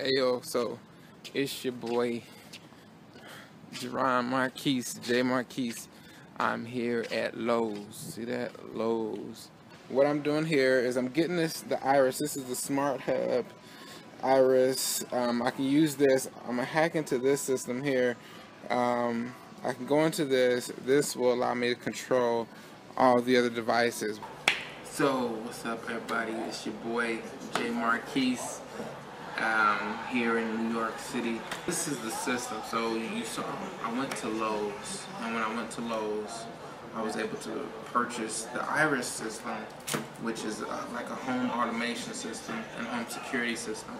Ayo, so it's your boy Jaron Marquis, J Marquis. I'm here at Lowe's. See that? Lowe's. What I'm doing here is I'm getting this, the Iris. This is the Smart Hub Iris. Um, I can use this. I'm gonna hack into this system here. Um, I can go into this. This will allow me to control all the other devices. So, what's up everybody? It's your boy J Marquis um, here in New York City. This is the system. So you saw, I went to Lowe's, and when I went to Lowe's, I was able to purchase the Iris system, which is uh, like a home automation system and home security system.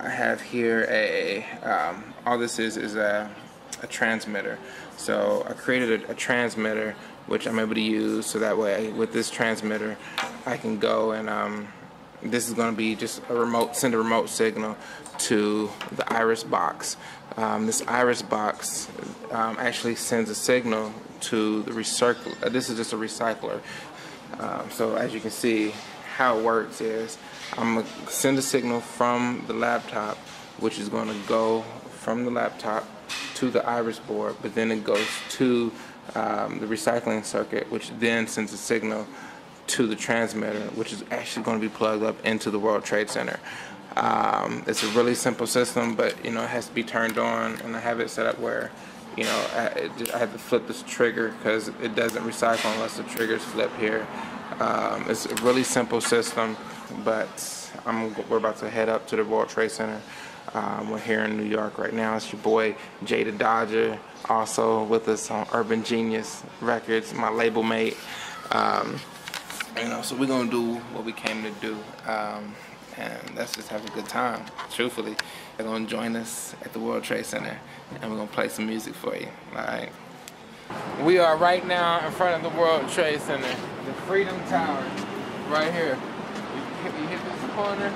I have here a, um, all this is is a, a transmitter. So I created a, a transmitter which I'm able to use so that way with this transmitter I can go and um, this is going to be just a remote, send a remote signal to the iris box. Um, this iris box um, actually sends a signal to the recycler. Uh, this is just a recycler. Um, so as you can see, how it works is I'm going to send a signal from the laptop, which is going to go from the laptop to the iris board, but then it goes to um, the recycling circuit, which then sends a signal to the transmitter, which is actually going to be plugged up into the World Trade Center. Um, it's a really simple system, but you know it has to be turned on, and I have it set up where you know I, I have to flip this trigger because it doesn't recycle unless the triggers flip here. Um, it's a really simple system, but I'm, we're about to head up to the World Trade Center. Um, we're here in New York right now. It's your boy Jada Dodger, also with us on Urban Genius Records, my label mate. Um, you know, so we're gonna do what we came to do, um, and let's just have a good time. Truthfully, they're gonna join us at the World Trade Center, and we're gonna play some music for you. All right. We are right now in front of the World Trade Center, the Freedom Tower, right here. You hit, you hit this corner,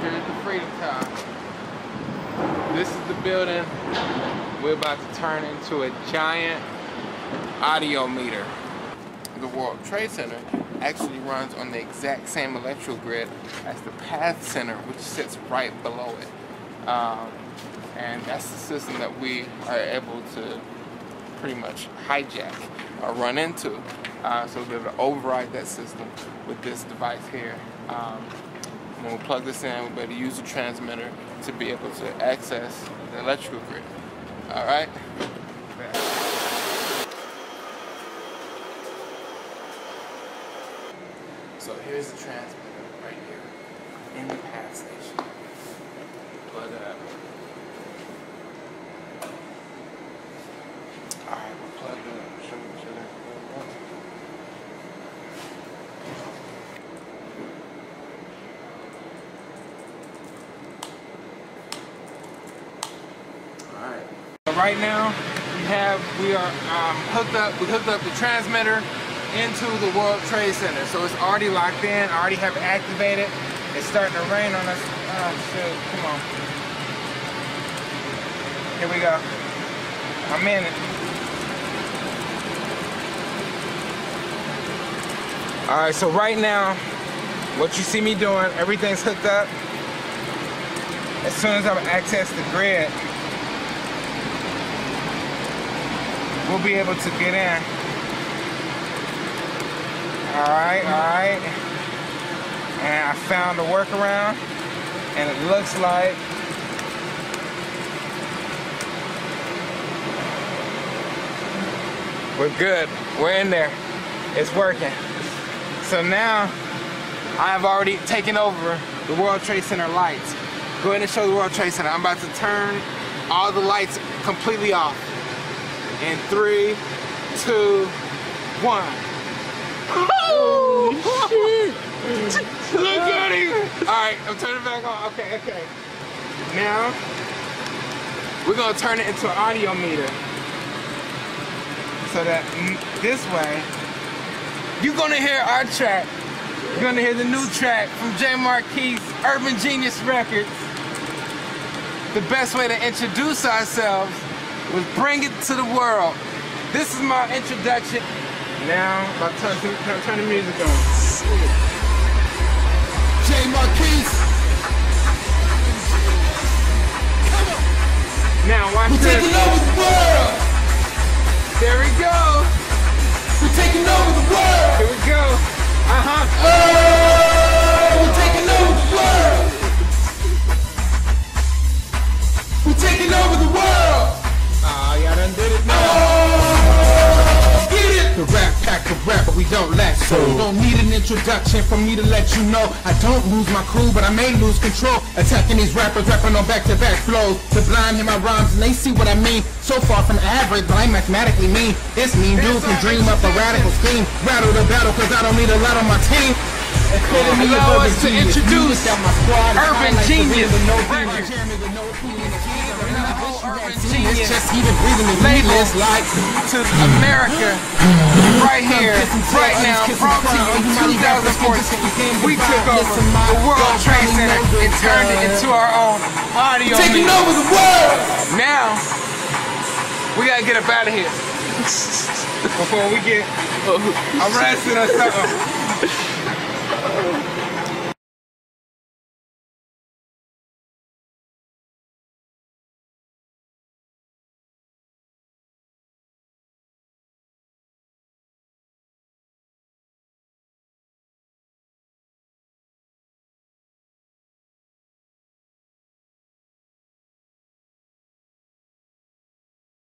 here's the Freedom Tower. This is the building we're about to turn into a giant audio meter. The World Trade Center actually runs on the exact same electrical grid as the Path Center, which sits right below it. Um, and that's the system that we are able to pretty much hijack or run into. Uh, so we're able to override that system with this device here. Um, when we plug this in, we'll be able to use the transmitter to be able to access the electrical grid. All right? So here's the transmitter right here in the path station. Plug it up. Alright, we're plugged up. Show. Alright. Right now we have we are um, hooked up we hooked up the transmitter into the World Trade Center. So it's already locked in, I already have it activated. It's starting to rain on us. Oh shit, come on. Here we go. I'm in it. Alright, so right now, what you see me doing, everything's hooked up. As soon as I access the grid, we'll be able to get in. Alright, alright. And I found a workaround. And it looks like we're good. We're in there. It's working. So now I have already taken over the World Trade Center lights. Go ahead and show the World Trade Center. I'm about to turn all the lights completely off. In three, two, one. Look at him. All right, I'm turning back on. Okay, okay. Now, we're gonna turn it into an audio meter. So that this way, you're gonna hear our track. You're gonna hear the new track from J Marquis, Urban Genius Records. The best way to introduce ourselves was bring it to the world. This is my introduction. Now, about to turn, turn, turn the music on. J. Marquis. Come on. Now, watch We're this. taking over the world. There we go. We're taking over the world. Here we go. Uh-huh. Oh, we're taking over the world. We're taking over the back to rap, but we don't let so. Don't need an introduction for me to let you know. I don't lose my cool, but I may lose control. Attacking these rappers, rapping on back-to-back flows. To blind hear my rhymes and they see what I mean. So far from average, but I mathematically mean. This mean dude can dream up a radical scheme. Rattle the battle, cause I don't need a lot on my team. Allow us to introduce Urban Genius. Genius. Just even breathing the Label like to America right here, right now, brought to you in 2014. We took over the World Trade Center and turned it into our own audio. taking over the world. Now, we gotta get up out of here. Before we get oh. arrested or something.